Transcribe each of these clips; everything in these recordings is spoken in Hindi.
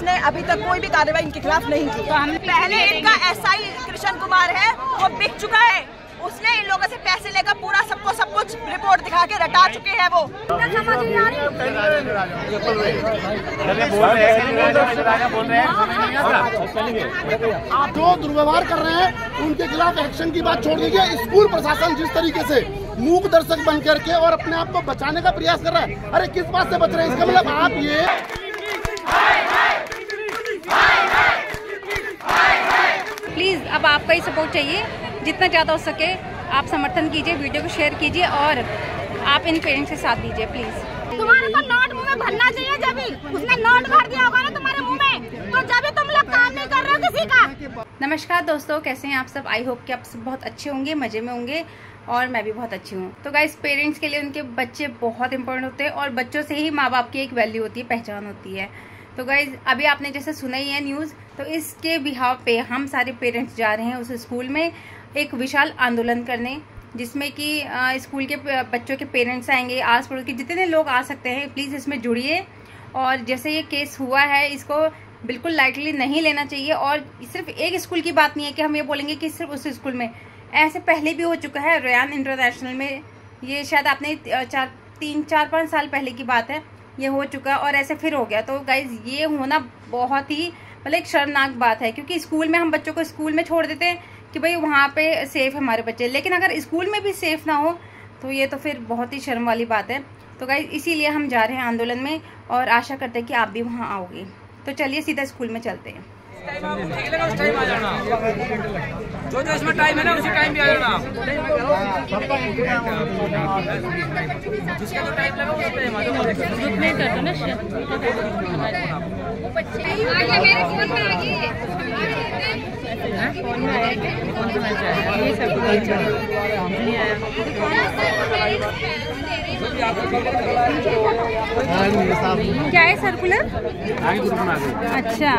पुलिस ने अभी तक कोई भी कार्रवाई इनके खिलाफ नहीं की। तो हम पहले इनका एसआई कृष्ण कुमार है वो बिक चुका है। उसने इन लोगों से पैसे लेकर पूरा सबको सब कुछ रिपोर्ट दिखा के रटा चुके हैं वो। आप जो दुर्व्यवहार कर रहे हैं उनके खिलाफ एक्शन की बात छोड़ दीजिए। स्कूल प्रशासन जिस तरीके से मूक दर्शक बन करके और अपने आप को बचाने का प्रयास कर रहा है अरे किस बात से बच रहे हैं? इसका मतलब आप ये प्लीज़ अब आपका ही सपोर्ट चाहिए। जितना ज़्यादा हो सके आप समर्थन कीजिए वीडियो को शेयर कीजिए और आप इन पेरेंट्स के साथ दीजिए प्लीज़। तुम्हारे को नोट मुँह में भरना चाहिए जब भी। उसने नोट भर दिया होगा ना तुम्हारे मुँह में। तो जब भी तुम लोग काम नहीं कर रहे हो किसी का। नमस्कार दोस्तों कैसे हैं आप सब? आई होप कि आप सब बहुत अच्छे होंगे मज़े में होंगे और मैं भी बहुत अच्छी हूँ। तो गाइज़ पेरेंट्स के लिए उनके बच्चे बहुत इंपॉर्टेंट होते हैं और बच्चों से ही माँ बाप की एक वैल्यू होती है पहचान होती है। तो गाइज़ अभी आपने जैसे सुना ही है न्यूज़ तो इसके बिहाव पे हम सारे पेरेंट्स जा रहे हैं उस स्कूल में एक विशाल आंदोलन करने, जिसमें कि स्कूल के बच्चों के पेरेंट्स आएँगे आस पड़ोस के जितने लोग आ सकते हैं प्लीज़ इसमें जुड़िए। और जैसे ये केस हुआ है, इसको बिल्कुल लाइटली नहीं लेना चाहिए, और सिर्फ़ एक स्कूल की बात नहीं है कि हम ये बोलेंगे कि सिर्फ़ उस स्कूल में। ऐसे पहले भी हो चुका है रयान इंटरनेशनल में। ये शायद आपने चार, तीन, चार, पाँच साल पहले की बात है। ये हो चुका और ऐसे फिर हो गया। तो गाइज़ ये होना बहुत ही मतलब एक शर्मनाक बात है, क्योंकि स्कूल में हम बच्चों को स्कूल में छोड़ देते हैं कि भाई वहाँ पे सेफ़ है हमारे बच्चे। लेकिन अगर स्कूल में भी सेफ़ ना हो तो ये तो फिर बहुत ही शर्म वाली बात है। तो गाइज़ इसीलिए हम जा रहे हैं आंदोलन में और आशा करते हैं कि आप भी वहाँ आओगे। तो चलिए सीधा स्कूल में चलते हैं। आप जो जो इसमें टाइम है ना उसी टाइम पे आ जाना जिसका जो टाइम लगा उस टाइम आ जाना आगे मेरे फ़ोन में आगे क्या है सर्कुलर अच्छा।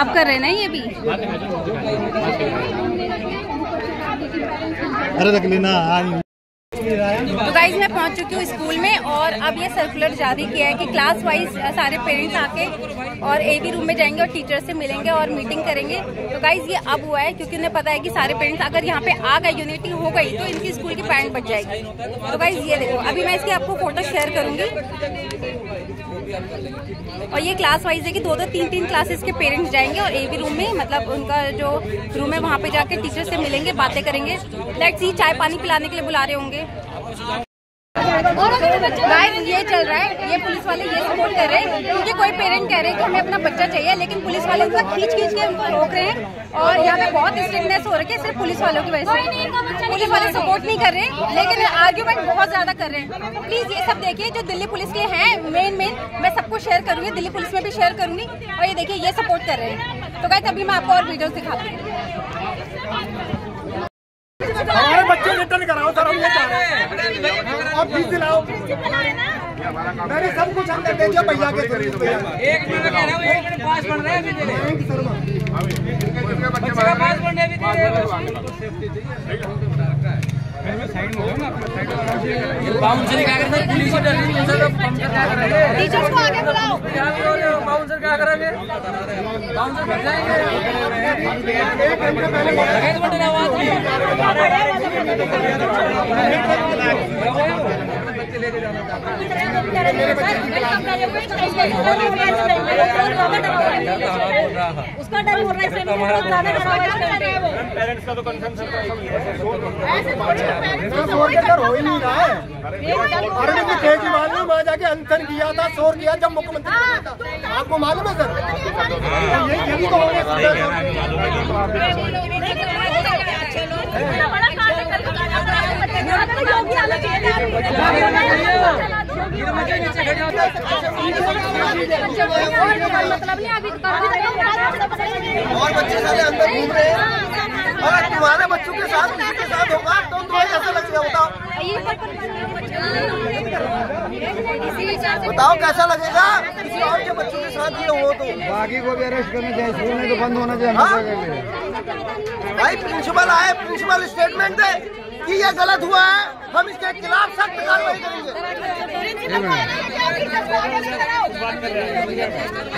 आप कर रहे हैं ना ये भी? अरे रख लेना तो गाइज़ मैं पहुँच चुकी हूँ स्कूल में और अब ये सर्कुलर जारी किया है कि क्लास वाइज सारे पेरेंट्स आके और एक ही रूम में जाएँगे और टीचर से मिलेंगे और मीटिंग करेंगे। तो गाइज़ ये अब हुआ है क्योंकि उन्हें पता है कि सारे पेरेंट्स अगर यहाँ पे आ गए यूनिटी हो गई तो इनकी स्कूल की पैंट बच जाएगी। तो गाइज़ ये देखो, अभी मैं इसकी आपको फ़ोटो शेयर करूँगी। और ये क्लास वाइज है कि दो दो तीन तीन क्लासेस के पेरेंट्स जाएँगे और ए भी रूम में मतलब उनका जो रूम है वहाँ पे जाके टीचर से मिलेंगे, बातें करेंगे। लेट्स सी चाय पानी पिलाने के लिए बुला रहे होंगे। गाइस ये चल रहा है। ये पुलिस वाले ये सपोर्ट कर रहे हैं। क्योंकि कोई पेरेंट कह रहे हैं कि हमें अपना बच्चा चाहिए लेकिन पुलिस वाले उनका खींच खींच के उनको रोक रहे हैं। और यहाँ पे बहुत स्ट्रिक्टनेस हो रही है सिर्फ़ पुलिस वालों की वजह से। पुलिस वाले सपोर्ट नहीं कर रहे लेकिन आर्ग्यूमेंट बहुत ज़्यादा कर रहे हैं। प्लीज़ ये सब देखिए जो दिल्ली पुलिस के हैं मेन मेन मैं सबको शेयर करूँगी दिल्ली पुलिस में भी शेयर करूँगी। और ये देखिए ये सपोर्ट कर रहे हैं। तो गाइस अभी मैं आपको और वीडियोस दिखाती हूँ। हमारे बच्चे रिटर्न कराओ सर हम ये चाह रहे हैं अब फ़ीस दिलाओ मैंने सब कुछ अंदर दे दिया भैया के ज़रिए एक मिनट कह रहा हूँ एक मिनट पास पढ़ रहे हैं अभी तेरे बच्चे पास पढ़ने अभी तेरे बाउंसर क्या करते पुलिस डर रही है बाउंसर क्या करेंगे टीचर्स को आगे बुलाओ। क्या बोल रहे हो बाउंसर क्या करेंगे बाउंसर भर जाएँगे लगे तो बटन आवाज़ लेके जाना उसका डर हो रहा है है को हो ही नहीं रहा है अरविंद केजरीवाल ने वहाँ जाके अनशन किया था शोर किया जब मुख्यमंत्री था आपको मालूम है सर यही यही तो हो इतना बड़ा कांड करके योगी आना मतलब नहीं अभी और बच्चे सारे अंदर घूम रहे हैं। अगर तुम्हारे बच्चों के साथ किसी के साथ होगा? तो तुम्हें कैसा लगेगा बताओ। बताओ कैसा लगेगा? किसी और के बच्चों के साथ ये हो तो। बाकी को भी अरेस्ट करना चाहिए स्कूल में तो बंद होना चाहिए हाँ? भाई प्रिंसिपल आए प्रिंसिपल स्टेटमेंट दे। कि ये गलत हुआ है हम इसके खिलाफ सख्त कार्रवाई करेंगे।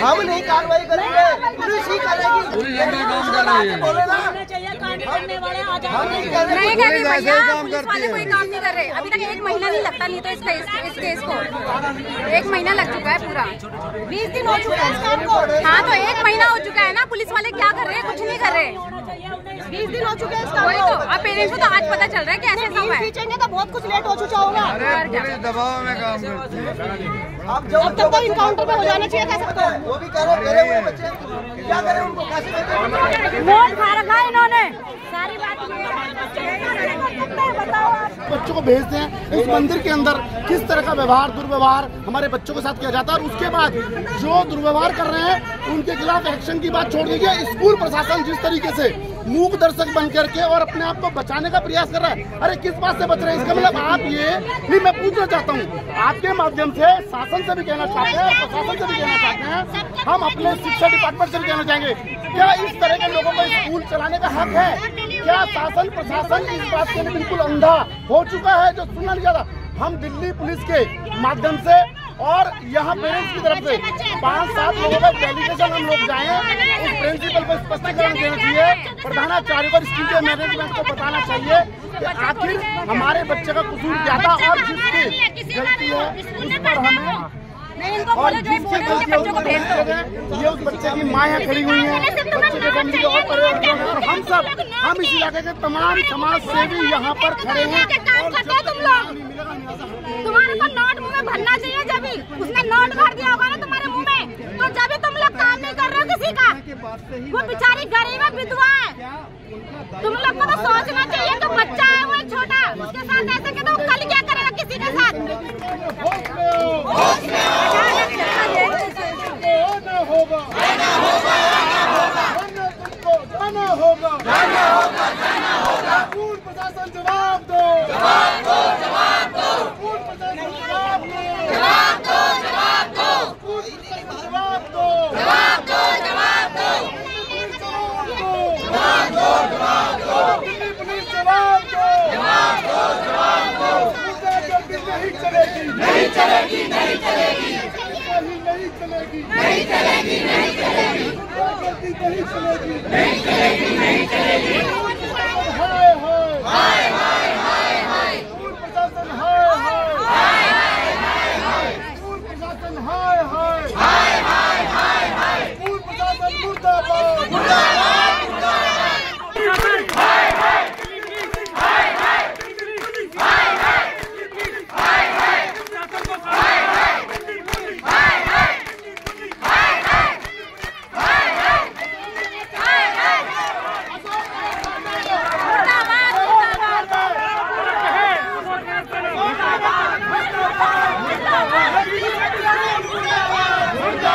हम नहीं कार्रवाई करेंगे। पुलिस ही करेगी। बोले ना। नहीं कर रहे। नहीं कर रही पुलिस ऐसे भैया काम पुलिस वाले कोई काम नहीं कर रहे। अभी तक एक महीना नहीं लगता नहीं तो इस केस इस केस को। एक महीना लग चुका है पूरा। बीस दिन हो चुके हैं इस काम को। हाँ तो एक महीना हो चुका है ना। पुलिस वाले क्या कर रहे हैं? कुछ नहीं कर रहे। बीस दिन हो चुके हैं वही तो। अब पेरेंट्स को तो आज पता चल रहा है कि ऐसे हुआ है। खींचेंगे तो बहुत कुछ लेट हो चुका होगा। दबाव में काम है। अब तक तो इनकाउंटर पे हो जाना चाहिए था सबको वो भी कह रहे हैं मेरे हुए बच्चे क्या करें उनको? कैसे खा रखा है इन्होंने। सारी बात बच्चों को भेजते हैं इस मंदिर के अंदर किस तरह का व्यवहार दुर्व्यवहार हमारे बच्चों के साथ किया जाता है और उसके बाद जो दुर्व्यवहार कर रहे हैं उनके खिलाफ एक्शन की बात छोड़ दीजिए। स्कूल प्रशासन जिस तरीके से मूक दर्शक बन करके और अपने आप को बचाने का प्रयास कर रहा है। अरे, किस बात से बच रहे हैं? इसका मतलब आप ये नहीं, मैं पूछना चाहता हूँ। आपके माध्यम से शासन से भी कहना चाहते हैं, प्रशासन से भी कहना चाहते हैं, हम अपने शिक्षा डिपार्टमेंट से भी कहना चाहेंगे। क्या इस तरह के लोगों को स्कूल चलाने का हक है? क्या शासन, प्रशासन इस बात के लिए बिल्कुल अंधा हो चुका है? जो सुनना नहीं चाहता। हम दिल्ली पुलिस के माध्यम से और यहाँ पेरेंट्स की तरफ़ से पाँच सात लोगों का डेलीगेशन हम लोग जाए उस प्रिंसिपल को स्पष्टीकरण देना चाहिए। प्रधानाचार्य को स्कूल के मैनेजमेंट को बताना चाहिए कि आखिर हमारे बच्चे का कसूर क्या था और जिसकी गलती है उस पर हमें और जिसकी गलती है। ये उस बच्चे की माया खड़ी हुई है बच्चे के फैमिली और परिवार और हम सब हम इस इलाके के तमाम समाज सेवी यहाँ पर खड़े हैं तुम्हारे को नोट में भरना चाहिए भी उसने नोट भर दिया होगा ना तुम्हारे मुँह में तो जब तुम लोग काम नहीं कर रहे हो किसी का वो बेचारी गरीब है विधवा है तुम लोग को तो सोचना चाहिए तो बच्चा है वो छोटा उसके साथ ऐसे के तो कल क्या करेगा किसी के साथ दो स्कूल प्रशासन जवाब दो जवाब दो जवाब दो स्कूल प्रशासन जवाब दो जवाब दो जवाब दो जवाब दो जवाब दो दिल्ली पुलिस जवाब दो जवाब दो जवाब दो गुंडागर्दी नहीं चलेगी नहीं चलेगी नहीं चलेगी। नहीं चलेगी नहीं चलेगी। नहीं चलेगी। नहीं चलेगी नहीं चलेगी नहीं चलेगी हाय हाय हाय हाय हाय स्कूल प्रशासन हाय हाय हाय हाय हाय स्कूल प्रशासन हाय हाय हाय हाय हाय हाय स्कूल प्रशासन मुर्दाबाद मुर्दाबाद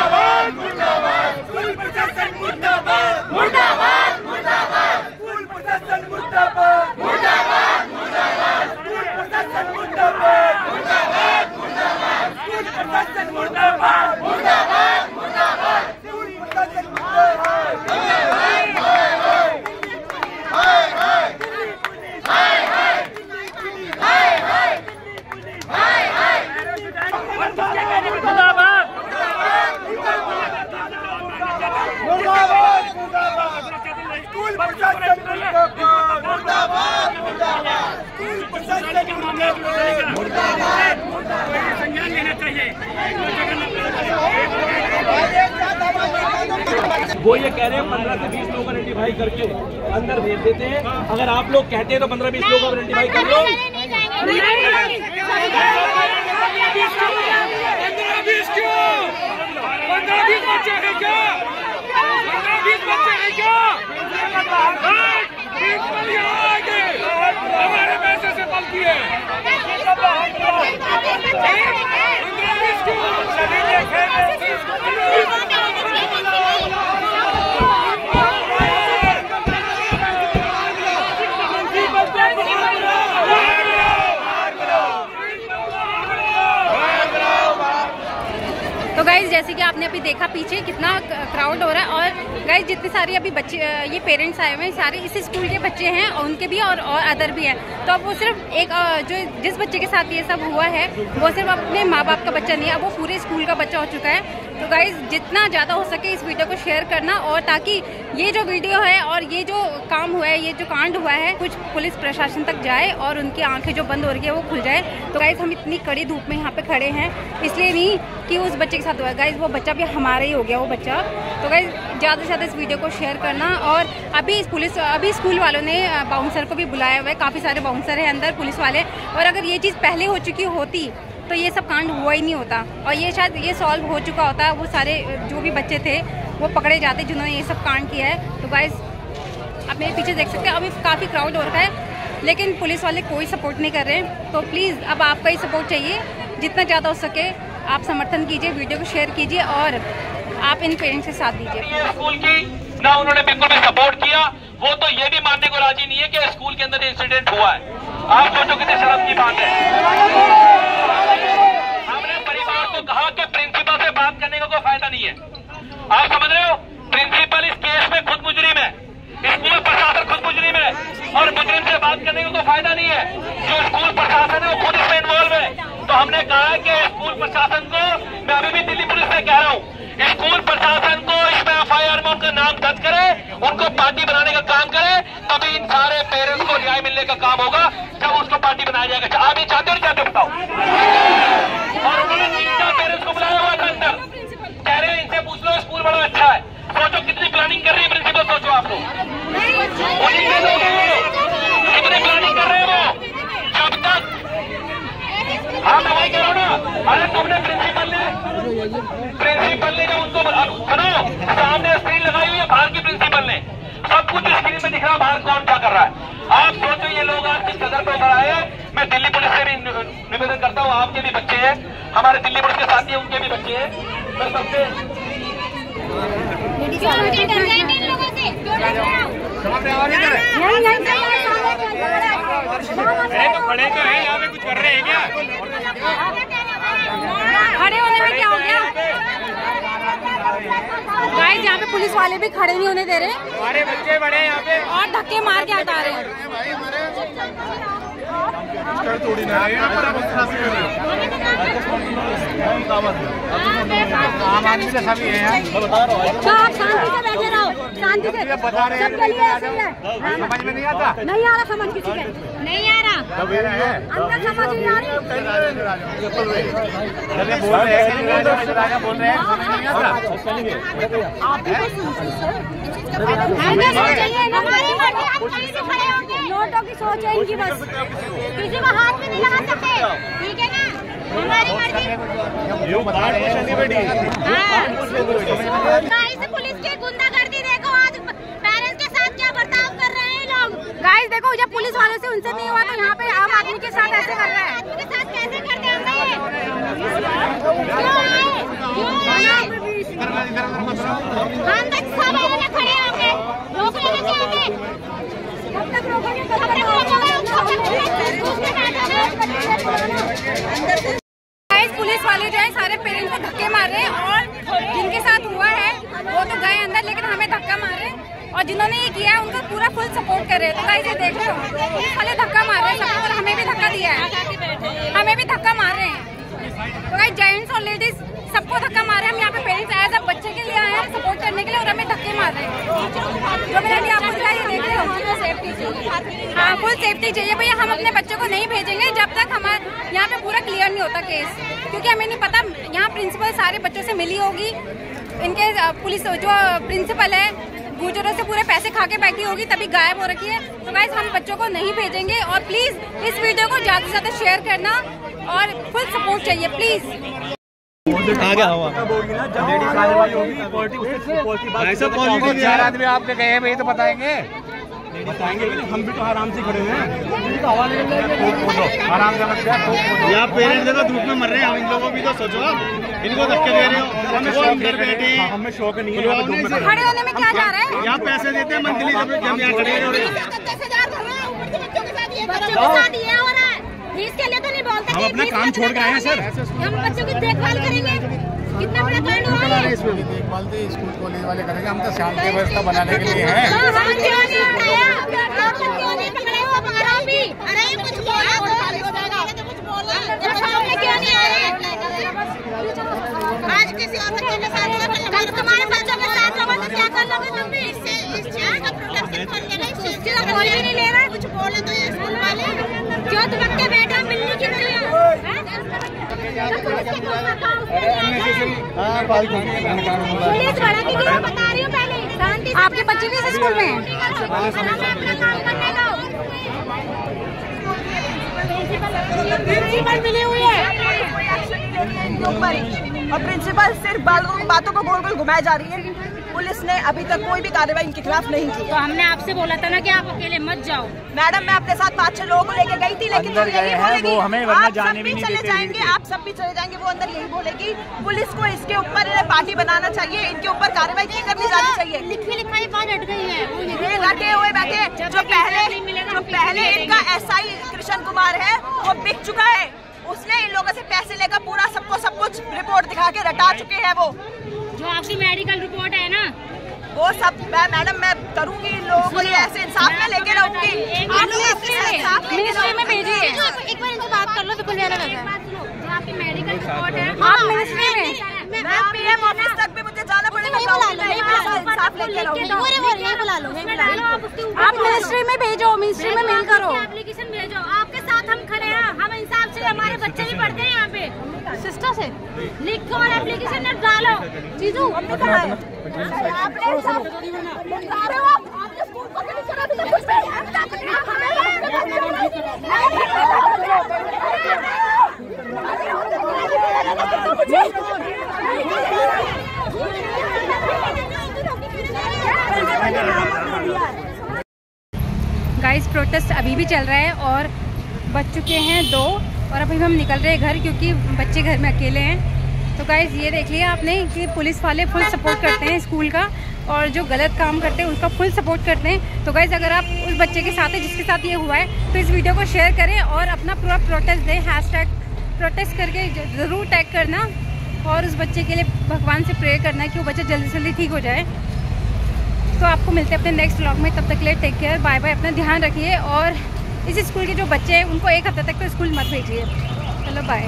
मुर्दाबाद मुर्दाबाद स्कूल प्रशासन मुर्दाबाद मुर्दाबाद मुर्दाबाद स्कूल प्रशासन मुर्दाबाद संज्ञान लेना चाहिए वो ये कह रहे हैं पंद्रह से बीस लोग आइडेंटिफाई करके अंदर भेज देते हैं। अगर आप लोग कहते हैं तो पंद्रह बीस लोग आइडेंटिफाई कर लो। पंद्रह बीस बच्चे हैं क्या पंद्रह बीस बच्चे हैं क्या हाँ, प्रिंसिपल यहाँ आगे हमारे पैसे से गलती है पंद्रह बीस क्यों तो गाइज़ जैसे कि आपने अभी देखा पीछे कितना क्राउड हो रहा है और गाइज़ जितने सारे अभी बच्चे ये पेरेंट्स आए हुए हैं सारे इसी स्कूल के बच्चे हैं और उनके भी और, और अदर भी हैं। तो अब वो सिर्फ़ एक जो जिस बच्चे के साथ ये सब हुआ है वो सिर्फ़ अपने माँ बाप का बच्चा नहीं है अब वो पूरे स्कूल का बच्चा हो चुका है। तो गाइज़ जितना ज़्यादा हो सके इस वीडियो को शेयर करना और ताकि ये जो वीडियो है और ये जो काम हुआ है, ये जो कांड हुआ है, कुछ पुलिस प्रशासन तक जाए और उनकी आँखें जो बंद हो रही है वो खुल जाए। तो गाइज़ हम इतनी कड़ी धूप में यहाँ पे खड़े हैं। इसलिए नहीं कि उस बच्चे के साथ हुआ। गाइज़ वो बच्चा भी हमारा ही हो गया, वो बच्चा। तो गाइज़ ज़्यादा से ज़्यादा इस वीडियो को शेयर करना और अभी इस पुलिस, अभी स्कूल वालों ने बाउंसर को भी बुलाया हुआ है। काफ़ी सारे बाउंसर हैं अंदर, पुलिस वाले। और अगर ये चीज़ पहले हो चुकी होती तो ये सब कांड हुआ ही नहीं होता। और ये शायद ये सॉल्व हो चुका होता, वो सारे, जो भी बच्चे थे, वो पकड़े जाते जिन्होंने ये सब कांड किया है। तो गाइज़ आप मेरे पीछे देख सकते हैं, अभी काफ़ी क्राउड हो रखा है, लेकिन पुलिस वाले कोई सपोर्ट नहीं कर रहे। हैं तो प्लीज़ अब आपका ही सपोर्ट चाहिए। जितना ज़्यादा हो सके, आप समर्थन कीजिए वीडियो को शेयर कीजिए, और आप इन पेरेंट्स के साथ दीजिए। ना उन्होंने बिल्कुल भी सपोर्ट किया। वो तो ये भी मानने को राज़ी नहीं है कि स्कूल के अंदर इंसिडेंट हुआ है। आप सोचो कितने शर्म की बात है। हमने परिवार को कहा कि प्रिंसिपल से बात करने का कोई फ़ायदा नहीं है। आप समझ रहे हो? प्रिंसिपल इस केस में खुद मुजरिम है। स्कूल प्रशासन खुद मुजरिम है। और मुजरिम से बात करने का कोई फ़ायदा नहीं है। जो स्कूल प्रशासन है, वो खुद इसमें इन्वॉल्व है। तो हमने कहा कि स्कूल प्रशासन को, मैं अभी भी दिल्ली पुलिस से कह रहा हूँ, स्कूल प्रशासन को इसमें एफ़ आई आर में उनका नाम दर्ज करे, उनको पार्टी बनाने का काम करे, तभी इन सारे पेरेंट्स को न्याय मिलने का काम होगा। बनाया जाएगा। आप ये चाहते हो चाहते बताओ। और उन्होंने पेरेंट्स को बुलाया हुआ था अंदर। कह रहे हैं, इनसे पूछ लो, स्कूल बड़ा अच्छा है। सोचो, कितनी प्लानिंग कर रही है प्रिंसिपल सोचो आप लोग। हैं। कितनी प्लानिंग कर रहे हैं जब तक हाँ कह ना। अरे तुमने प्रिंसिपल ने प्रिंसिपल ने जब उनको सुनो, सामने स्क्रीन लगाई हुई है, बाहर की प्रिंसिपल ने। सब कुछ स्क्रीन में दिख रहा है, बाहर कौन क्या कर रहा है। आप सोचो ये लोग आज किस कदर पे उभर आए मैं दिल्ली पुलिस से भी निवेदन करता हूँ आपके भी बच्चे हैं हमारे दिल्ली पुलिस के साथी हैं उनके भी बच्चे हैं मैं सबसे हैं हो तो खड़े तो हैं यहाँ पे कुछ कर रहे हैं क्या खड़े होने में क्या हो गया गाइस यहाँ पे पुलिस वाले भी खड़े नहीं होने दे रहे हमारे बच्चे बड़े यहाँ पे। और धक्के मार के हटा रहे हैं। आम आदमी सभी है तो आप शांति से बैठे रहो शांति से। बता रहे हैं ही है। समझ में नहीं आता? नहीं आ रहा समझ किसी के। नहीं आ रहा। अंदर समझ नहीं आ रही बोल रहे हैं हैं खड़े होंगे नोटों की सोच है इनकी बस किसी को हाथ में नहीं लगा सकते ठीक है ना हमारी मर्ज़ी गाइस पुलिस की गुंडागर्दी देखो आज पेरेंट्स के साथ क्या बर्ताव कर रहे हैं लोग गाइस देखो जब पुलिस वालों से उनसे नहीं हुआ तो यहाँ पे आम आदमी के साथ ऐसे कर रहा है। के साथ कैसे करते हैं हम? सब आने खड़े होंगे रोक लेने के आगे कब तक रोकोगे कब तक रोकोगे कब तक उसके बाद गाइस पुलिस वाले जो है सारे पेरेंट्स को धक्के मार रहे हैं और जिनके साथ हुआ है वो तो गए अंदर लेकिन हमें धक्का मार रहे हैं और जिन्होंने ये किया है उनका पूरा फुल सपोर्ट कर रहे हैं तो गाइस ये देख रहे हो पुलिस वाले धक्का मार रहे हैं सबको और हमें भी धक्का दिया है हमें भी धक्का मार रहे हैं तो गाइस जेंट्स और लेडीज़ सबको धक्का मार रहे हैं हम यहाँ पे पेरेंट्स एज अ बच्चे के लिए आए हैं सपोर्ट करने के लिए और हमें धक्के मार रहे हैं जो मैंने अभी आपको दिखाया ये देख रहे हो सेफ्टी चाहिए हाँ फुल सेफ्टी चाहिए। भैया हम अपने बच्चों को नहीं भेजेंगे जब तक हमारे यहाँ पे पूरा क्लियर नहीं होता केस क्योंकि हमें नहीं पता यहाँ प्रिंसिपल सारे बच्चों से मिली होगी। इनके पुलिस जो प्रिंसिपल है गुजरों से पूरे पैसे खा के बैठी होगी तभी गायब हो रखी है। तो गाइस हम बच्चों को नहीं भेजेंगे और प्लीज़ इस वीडियो को ज़्यादा से ज़्यादा शेयर करना और फुल सपोर्ट चाहिए प्लीज़ ऐसा पॉजिटिव चार आदमी आपके गए हैं भाई तो बताएँगे। बताएँगे लेकिन हम भी तो आराम से खड़े हैं। आराम से मत यहाँ पेरेंट्स देखो धूप में मर रहे हैं। हम इन लोगों भी तो सोचो आप। इनको धक्के दे रहे हो। हमें शौक अंदर बैठे हैं। हमें शौक नहीं है। खड़े होने में क्या जा रहा है? यहाँ पैसे देते हैं मंथली जब जब यहाँ खड़े हो। रहे हैं बच्चों के साथ ये हो रहा है। फ़ीस के लिए तो नहीं बोलते हम अपना काम छोड़ के आए हैं, सर। हम बच्चों की देखभाल करेंगे। कितना बड़ा कांड हुआ है? देखभाल तो स्कूल कॉलेज वाले करेंगे हम तो शांति व्यवस्था बनाने के लिए हैं हाँ? आज किसी और बच्चे के साथ कल तुम्हारे बच्चों के साथ होगा तो क्या कर लोगे तुम भी इससे इस चीज़ का प्रोटेक्शन कौन लेगा इस चीज़ का कोई भी नहीं ले रहा कुछ बोले तो ये स्कूल वाले क्यों तुम अक्के बैठे हो मिलने के लिए हाँ बात पुलिस वाला की मैं बता रही हूँ पहले शांति से आपके बच्चे भी इस स्कूल में प्रिंसिपल मिली हुई है। और प्रिंसिपल सिर्फ़ बातों को गोल गोल घुमाया जा रही है पुलिस ने अभी तक कोई भी कार्रवाई इनके खिलाफ नहीं की तो हमने आपसे बोला था ना कि आप अकेले मत जाओ। मैडम मैं अपने साथ पाँच छह लोगों को लेके गई थी लेकिन वो अंदर गए हैं, वो हमें आप जाने सब भी चले जाएँगे आप सब भी चले जाएँगे वो अंदर यही बोलेगी। पुलिस को इसके ऊपर पार्टी बनाना चाहिए इनके ऊपर कार्रवाई नहीं करनी जानी चाहिए। लिखी लिखाई बात हट गई है लगे हुए बैठे जो पहले जो पहले इनका एसआई कृष्ण कुमार है वो बिक चुका है। उसने इन लोगों से पैसे लेकर पूरा सबको सब कुछ रिपोर्ट दिखा के रटा चुके हैं वो। जो आपकी मेडिकल रिपोर्ट है ना। वो सब मैं मैडम मैं करूँगी इन लोगों को ऐसे इंसाफ में लेके रहूँगी। आप लोग मिनिस्ट्री में भेजिए। एक बार इनसे बात कर लो बिल्कुल मेरा जो आपकी मेडिकल रिपोर्ट है आप मिनिस्ट्री में मैं पीएम ऑफ़िस तक भी मुझे जाना पड़ेगा आप आप मिनिस्ट्री में भेजो मिनिस्ट्री में मेल करो। एप्लीकेशन भेजो आपके साथ हम खड़े हैं हम इंसाफ से हमारे बच्चे भी पढ़ते हैं यहाँ पे। सिस्टर से। लिख और एप्लीकेशन डालो जीजू कहाँ है? आपने इंसाफ बता रहे हो? आप आपने स्कूल को नहीं करा अभी कुछ भी गाइस प्रोटेस्ट अभी भी चल रहा है और बच चुके हैं दो। और अभी हम निकल रहे हैं घर क्योंकि बच्चे घर में अकेले हैं। तो गाइज़ ये देख लिया आपने कि पुलिस वाले फुल सपोर्ट करते हैं स्कूल का और जो गलत काम करते हैं उसका फुल सपोर्ट करते हैं। तो गाइज़ अगर आप उस बच्चे के साथ है जिसके साथ ये हुआ है तो इस वीडियो को शेयर करें और अपना पूरा प्रोटेस्ट दें हैश टैग प्रोटेस्ट करके ज़रूर टैग करना और उस बच्चे के लिए भगवान से प्रेयर करना कि वो बच्चा जल्दी से जल्दी ठीक हो जाए। तो आपको मिलते हैं अपने नेक्स्ट व्लॉग में, तब तक के लिए टेक केयर बाय बाय अपना ध्यान रखिए और इस स्कूल के जो बच्चे हैं, उनको एक हफ़्ते तक तो स्कूल मत भेजिए। चलो बाय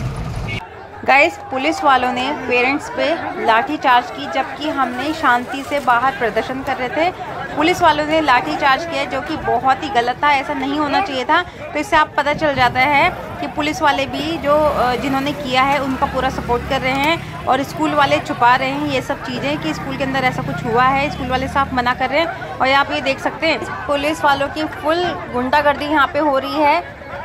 गाइस पुलिस वालों ने पेरेंट्स पे लाठी चार्ज की, जबकि हमने शांति से बाहर प्रदर्शन कर रहे थे। पुलिस वालों ने लाठी चार्ज किया, जो कि बहुत ही गलत था, ऐसा नहीं होना चाहिए था। तो इससे आप पता चल जाता है कि पुलिस वाले भी जो जिन्होंने किया है, उनका पूरा सपोर्ट कर रहे हैं और स्कूल वाले छुपा रहे हैं ये सब चीज़ें कि स्कूल के अंदर ऐसा कुछ हुआ है, स्कूल वाले साफ़ मना कर रहे हैं। और यहाँ पे ये देख सकते हैं, पुलिस वालों की फुल गुंडागर्दी यहाँ पे हो रही है।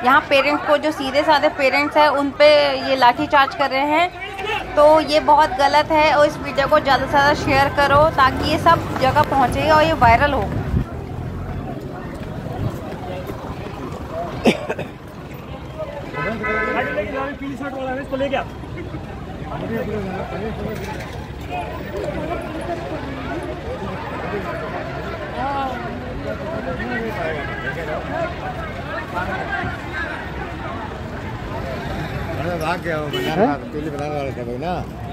यहाँ पेरेंट्स को जो सीधे साधे पेरेंट्स हैं, उन पर ये लाठीचार्ज कर रहे हैं। तो ये बहुत गलत है और इस वीडियो को ज़्यादा से ज़्यादा शेयर करो ताकि ये सब जगह पहुँचे और ये वायरल हो पीली है ले गया भाग गया वो पीली बनाने वाला था भाई ना।